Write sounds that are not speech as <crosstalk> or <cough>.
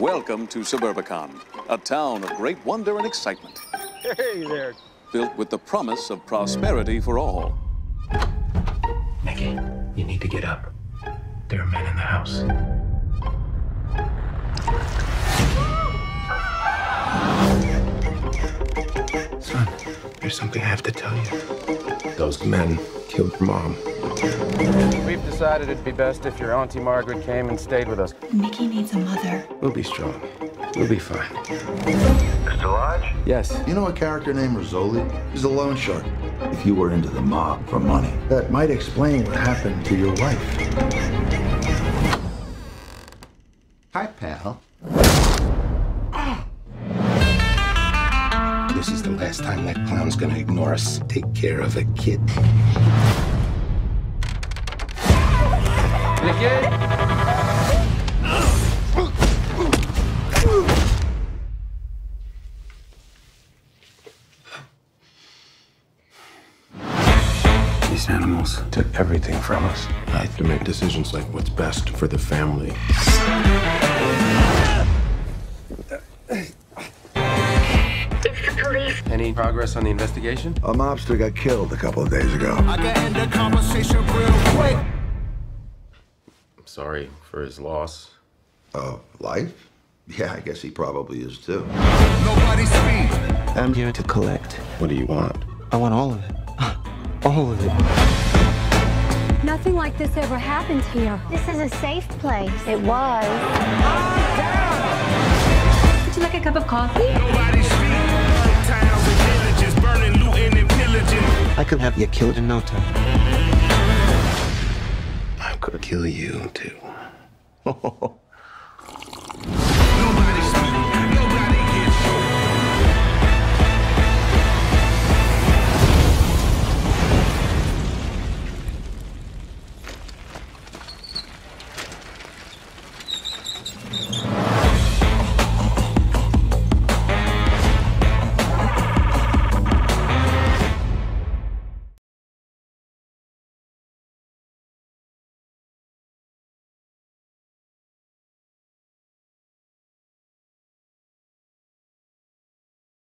Welcome to Suburbicon, a town of great wonder and excitement. Hey there. Built with the promise of prosperity for all. Nicky, you need to get up. There are men in the house. Son, there's something I have to tell you. Those men killed your mom. We've decided it'd be best if your Auntie Margaret came and stayed with us. Nicky needs a mother. We'll be strong. We'll be fine. Mr. Lodge? Yes. You know a character named Rizzoli? He's a loan shark. If you were into the mob for money, that might explain what happened to your wife. Hi, pal. Last time that clown's gonna ignore us. Take care of a kid. Nicky? These animals took everything from us. I have to make decisions like what's best for the family. Any progress on the investigation? A mobster got killed a couple of days ago. I can end the conversation real quick. I'm sorry for his loss. Oh, life? Yeah, I guess he probably is too. Nobody speaks. I'm here to collect. What do you want? I want all of it. <laughs> All of it. Nothing like this ever happened here. This is a safe place. It was. Would you like a cup of coffee? Nobody I could have you killed in no time. I could kill you too. <laughs>